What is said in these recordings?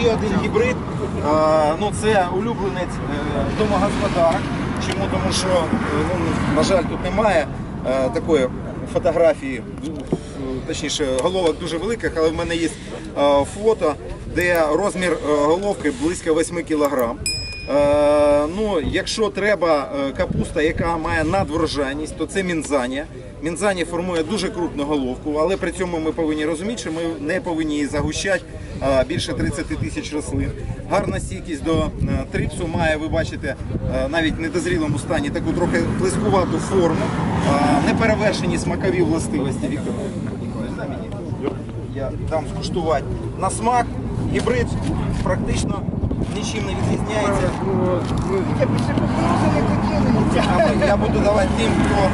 ще один гібрид. Е, Ну, це улюбленець е, домогосподарок. Чому? Тому що, е, ну, на жаль, тут немає такої фотографії, точніше, головок дуже великих, але в мене є фото, де розмір головки близько 8 кг. Ну, якщо треба капуста, яка має надврожайність, то це мінзанія. Мінзанія формує дуже крупну головку, але при цьому ми повинні розуміти, що ми не повинні її загущати більше 30 тисяч рослин. Гарна стійкість до е, трипсу має, ви бачите, е, навіть в недозрілому стані таку трохи плескувату форму, неперевершені смакові властивості. Віктор, я дам скуштувати. На смак гібрид практично нічим не відрізняється. А Я буду давати тим, хто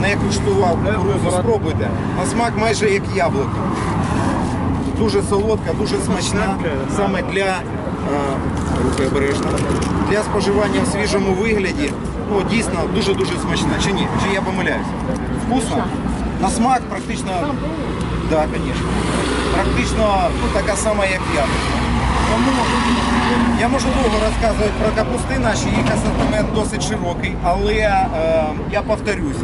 не куштував кукурузу, спробуйте. На смак майже як яблуко. Дуже солодка, дуже смачна. Саме для е, руки обережно, для споживання в свіжому вигляді. Ну, дійсно дуже-дуже смачна. Чи ні? Чи я помиляюся? Вкусно? На смак практично, да, звісно. Практично ну, така сама, як яблуко. Тому я можу довго розказувати про капусти наші, їх асортимент досить широкий, але е, я повторюсь,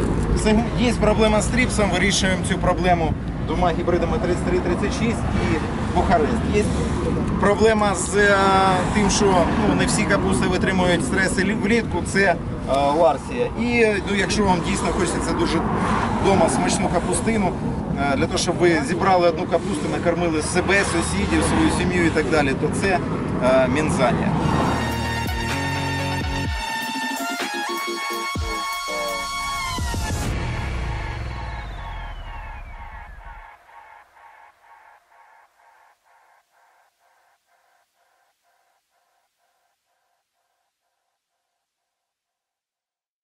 є проблема з тріпсом, вирішуємо цю проблему двома гібридами 33-36 і Бухарест. Є проблема з е, тим, що ну, не всі капусти витримують стреси влітку, це ларсія. І ну, якщо вам дійсно хочеться дуже вдома смачну капустину, е, для того, щоб ви зібрали одну капусту, накормили себе, сусідів, свою сім'ю і так далі, то це е, мінзанія.